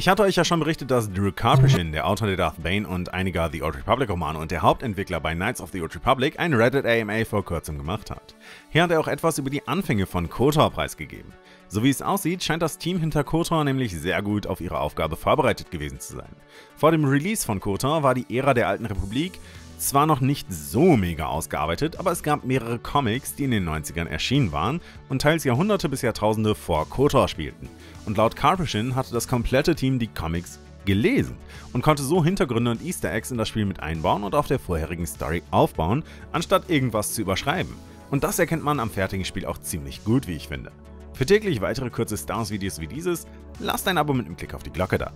Ich hatte euch ja schon berichtet, dass Drew Karpyshyn, der Autor der Darth Bane und einiger The Old Republic Romane und der Hauptentwickler bei Knights of the Old Republic, ein Reddit AMA vor kurzem gemacht hat. Hier hat er auch etwas über die Anfänge von KOTOR preisgegeben. So wie es aussieht, scheint das Team hinter KOTOR nämlich sehr gut auf ihre Aufgabe vorbereitet gewesen zu sein. Vor dem Release von KOTOR war die Ära der Alten Republik zwar noch nicht so mega ausgearbeitet, aber es gab mehrere Comics, die in den 90ern erschienen waren und teils Jahrhunderte bis Jahrtausende vor KOTOR spielten. Und laut Carpushin hatte das komplette Team die Comics gelesen und konnte so Hintergründe und Easter Eggs in das Spiel mit einbauen und auf der vorherigen Story aufbauen, anstatt irgendwas zu überschreiben. Und das erkennt man am fertigen Spiel auch ziemlich gut, wie ich finde. Für täglich weitere kurze Stars-Videos wie dieses, lasst ein Abo mit einem Klick auf die Glocke da.